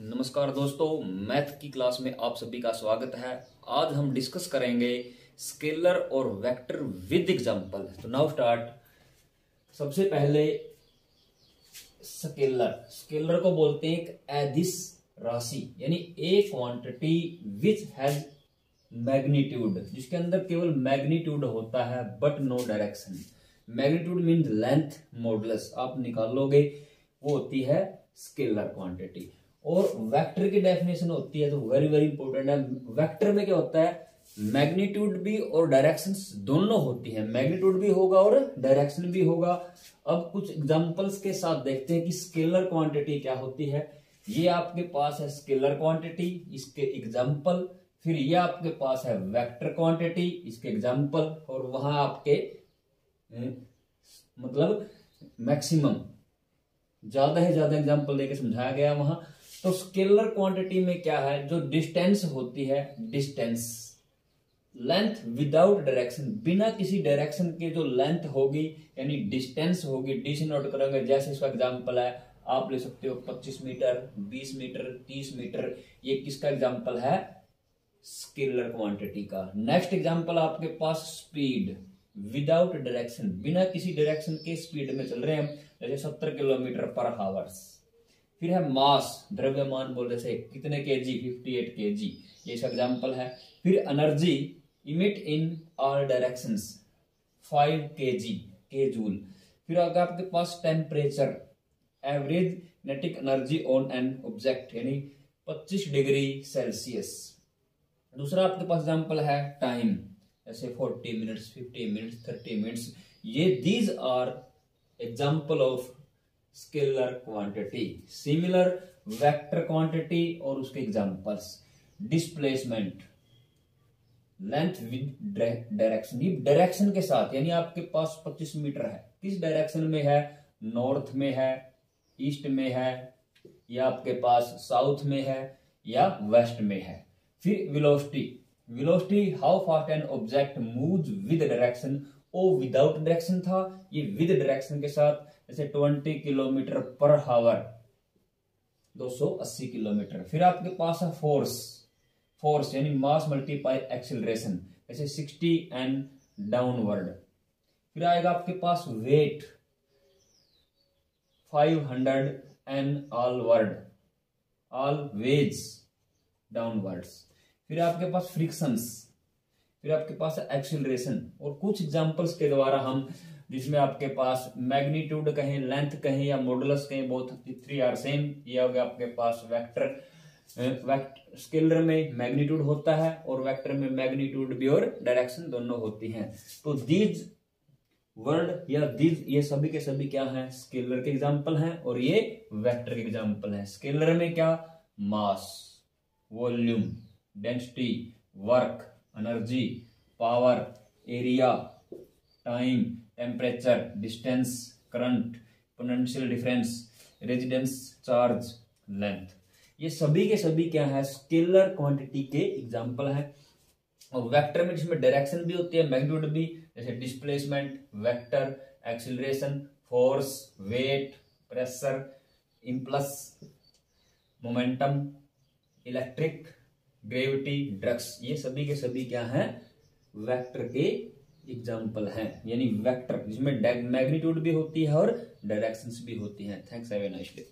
नमस्कार दोस्तों, मैथ की क्लास में आप सभी का स्वागत है। आज हम डिस्कस करेंगे स्केलर और वेक्टर विद एग्जांपल तो नाउ स्टार्ट सबसे पहले स्केलर स्केलर को बोलते हैं एक राशि, यानी a quantity which has magnitude जिसके अंदर केवल मैग्नीट्यूड होता है but no direction magnitude means length modulus आप निकालोगे वो होती है स्केलर क्वांटिटी और वेक्टर की डेफिनेशन होती है तो वेरी वेरी इंपॉर्टेंट है। वेक्टर में क्या होता है? मैग्नीट्यूड भी और डायरेक्शन दोनों होती है। मैग्नीट्यूड भी होगा और डायरेक्शन भी होगा। अब कुछ एग्जांपल्स के साथ देखते हैं कि स्केलर क्वांटिटी क्या होती है। ये आपके पास है स्केलर क्वांटिटी इसके एग्जांपल फिर ये आपके पास है वेक्टर क्वांटिटी इसके एग्जांपल और वहाँ आपके मतलब मैक्सिमम ज़्यादा ही ज़्यादा एग्जांपल देके समझाया गया वहाँ। तो स्केलर क्वांटिटी में क्या है? जो डिस्टेंस होती है डिस्टेंस लेंथ विदाउट डायरेक्शन बिना किसी डायरेक्शन के जो लेंथ होगी, यानी डिस्टेंस होगी डी से नोट करेंगे, जैसे इसका एग्जांपल है, आप ले सकते हो 25 मीटर 20 मीटर 30 मीटर। ये किसका एग्जांपल है? स्केलर क्वांटिटी का। नेक्स्ट एग्जांपल आपके पास स्पीड विदाउट डायरेक्शन बिना किसी डायरेक्शन के स्पीड में चल रहे हैं, जैसे सत्तर किलोमीटर पर हावर्स फिर है मास, द्रव्यमान बोल जैसे कितने के जी फिफ्टी एट के जी ये एग्ज़ाम्पल है। फिर energy emit in all direction five के जी के जूल फिर अगर आपके पास temperature average kinetic energy on an object यानी 25 डिग्री सेल्सियस। दूसरा आपके पास एग्ज़ाम्पल है टाइम जैसे forty minutes fifty minutes thirty minutes ये these are example of scalar quantity similar vector quantity और उसके examples displacement length with direction ये डायरेक्शन के साथ, यानी आपके पास 25 मीटर है। किस डायरेक्शन में है? नॉर्थ में है ईस्ट में है, या आपके पास साउथ में है, या वेस्ट में है। फिर velocity velocity how fast an object move with direction or without direction था, ये विद डायरेक्शन के साथ, जैसे 20 किलोमीटर पर हावर 280 किलोमीटर। फिर आपके पास है फोर्स फोर्स यानी मास मल्टीपाई एक्सिलरेशन जैसे 60 एंड डाउनवर्ड फिर आएगा आपके पास weight 500 and all word always downwards फिर आपके पास फ्रिक्शंस फिर आपके पास एक्सिलरेशन और कुछ एग्जांपल्स के द्वारा हम, जिसमें आपके पास मैग्नीट्यूड कहें लेंथ कहें या मॉडुलस कहें बहुत थ्री आर सेम ये हो गया आपके पास वेक्टर वेक्ट स्केलर में मैग्नीट्यूड होता है और वेक्टर में मैग्नीट्यूड भी और डायरेक्शन दोनों होती हैं। तो दीज वर्ड या दीज ये सभी के सभी क्या हैं? स्केलर के एग्ज़ाम्पल हैं और ये वेक्टर के एग्ज़ाम्पल हैं। स्केलर में क्या? Mass volume density work energy power area time temperature distance current potential difference resistance charge length ये सभी के सभी क्या है? स्केलर क्वांटिटी के एग्जांपल है। और वेक्टर में जिसमें डायरेक्शन भी होती है मैग्नीट्यूड भी, जैसे displacement vector acceleration force weight pressure impulse momentum electric gravity drugs ये सभी के सभी क्या है? वेक्टर के एग्ज़ाम्पल है। यानी वेक्टर जिसमें मैग्नीट्यूड भी होती है और डायरेक्शंस भी होती हैं। Thanks have a nice day